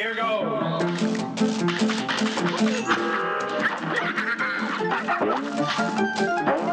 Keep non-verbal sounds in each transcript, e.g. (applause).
Here goes. (laughs)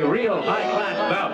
a real high-class bout.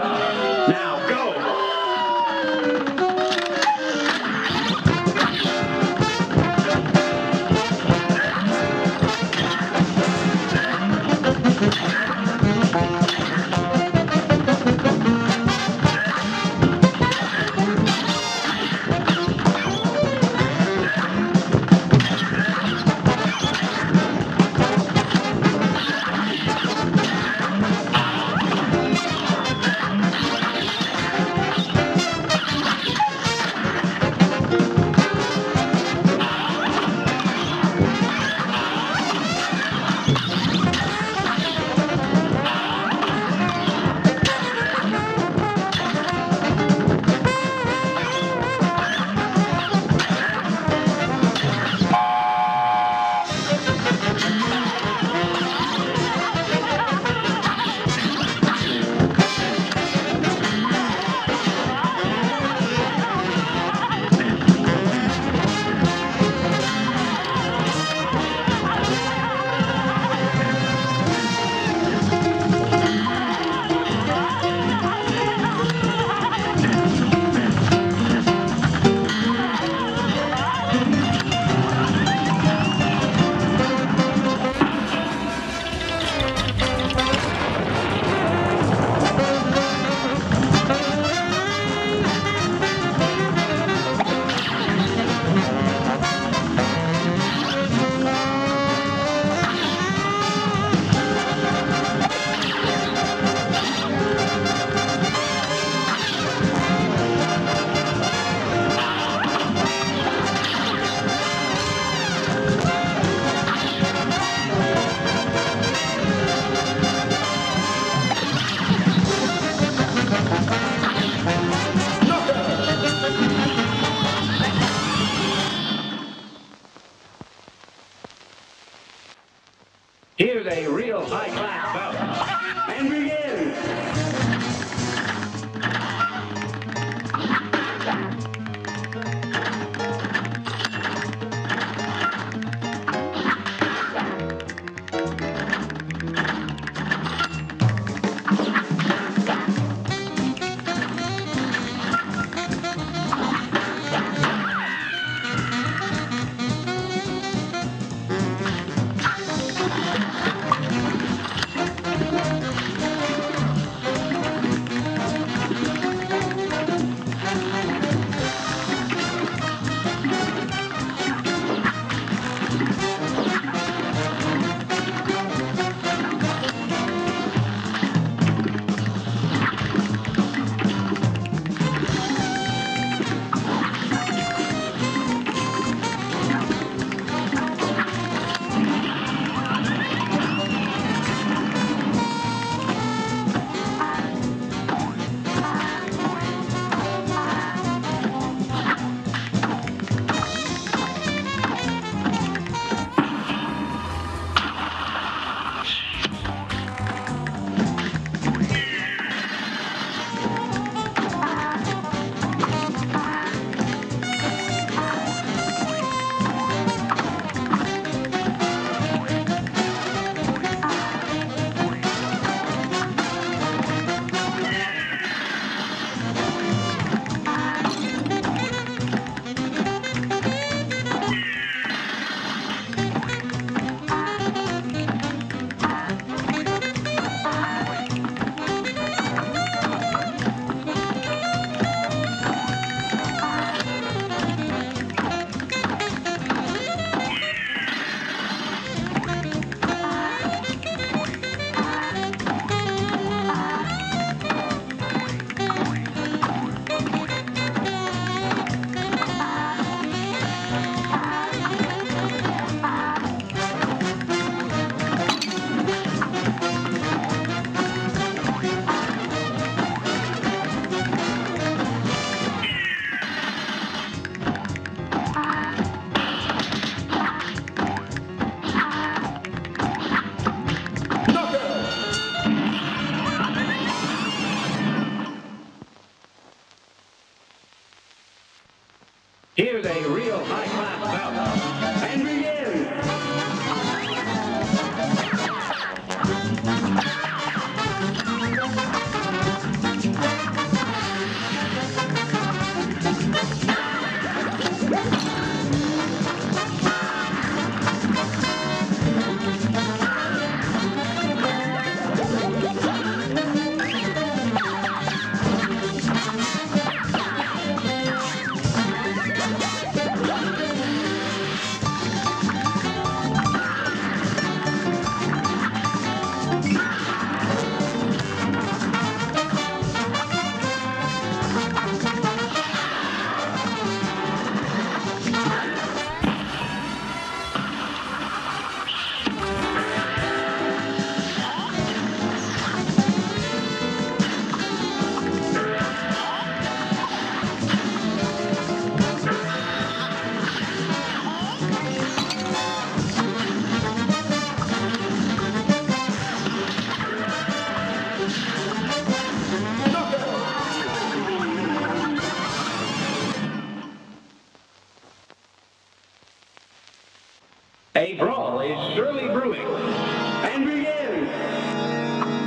A brawl is surely brewing. And begin!